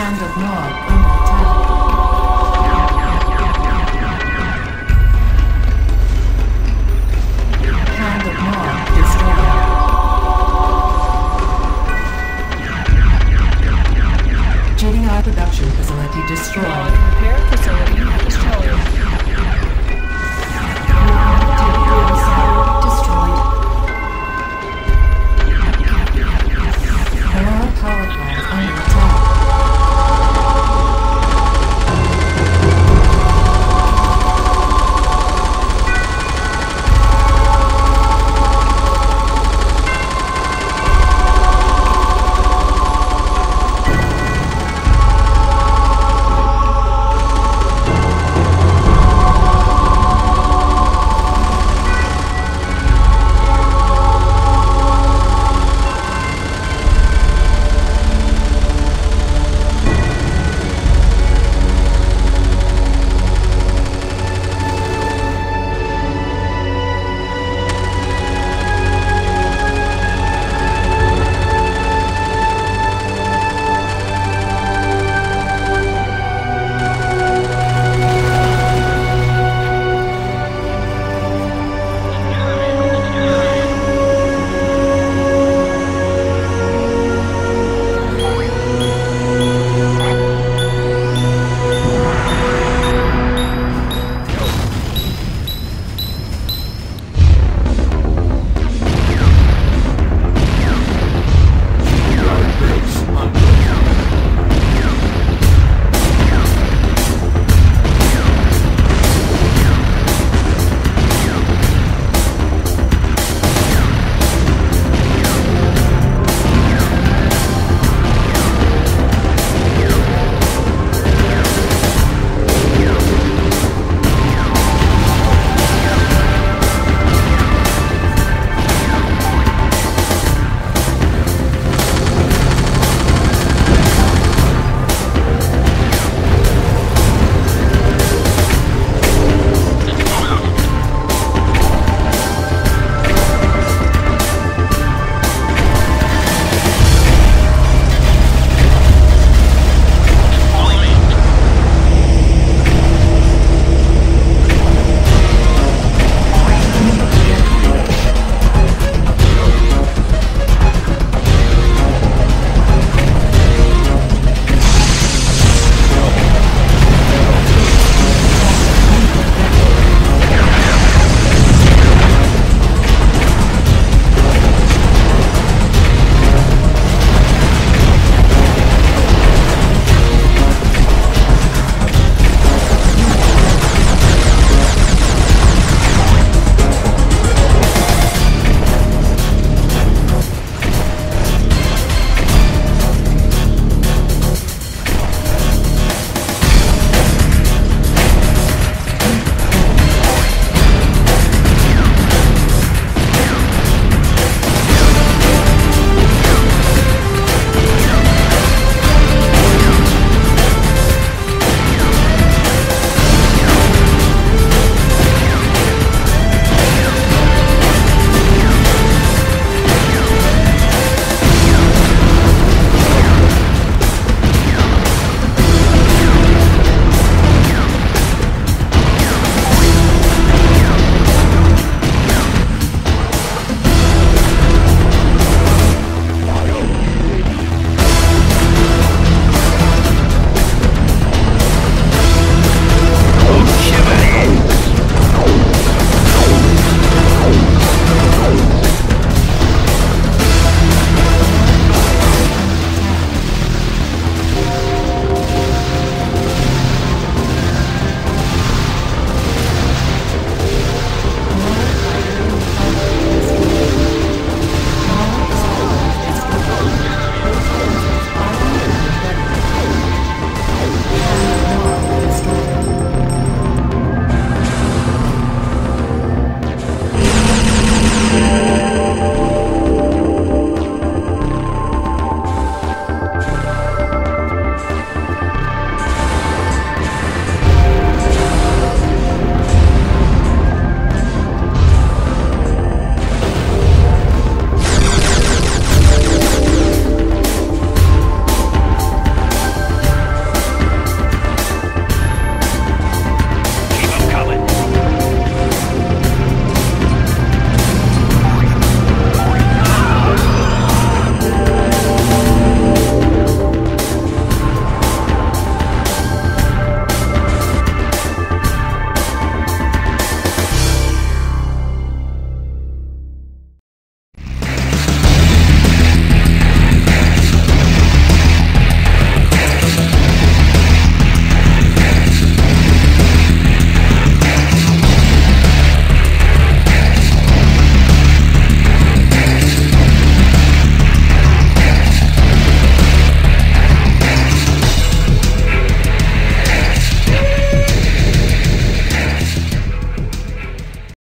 Hand of Nod immortality. Hand of Nod destroyed. JDI production facility destroyed. Repair facility destroyed.